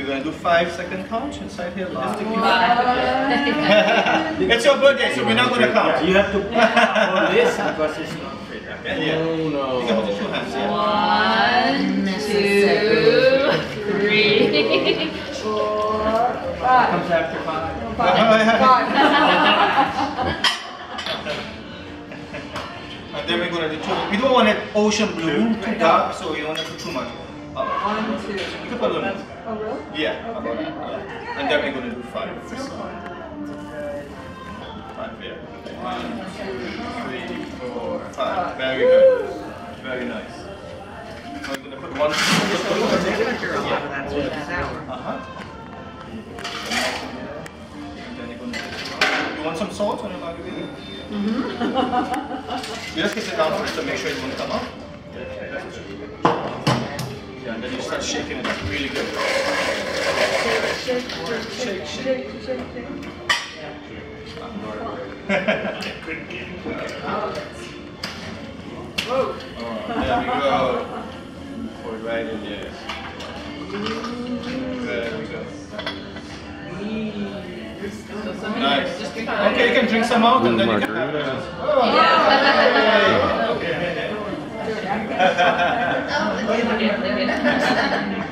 We're gonna do five second count inside here. Just to keep It's your birthday, so we're not gonna Yeah, count. you have to hold this because it's not fit. Okay, oh, yeah. You can hold it two hands, yeah. one, two, three, four, five. Comes after five. And then we're gonna do two. We don't want it ocean blue, too dark, so you don't want to put too much. One, two. You can put a little more. Oh, really? Yeah, about that. Yeah. And then we're gonna do five. Five, yeah. One, two, three, four, five. Very good. Very nice. So we're gonna put one. Uh-huh. And then you're gonna- You want some salt on your margarita? You just get it down first to make sure it won't come up. Start shaking it up really good. Shake, Shake, shake. shake, shake, shake. Whoa. Oh, there we go. Pour it right in there. There we go. Nice. Okay, you can drink some out and then you can have Margarita. Oh, Oh, ya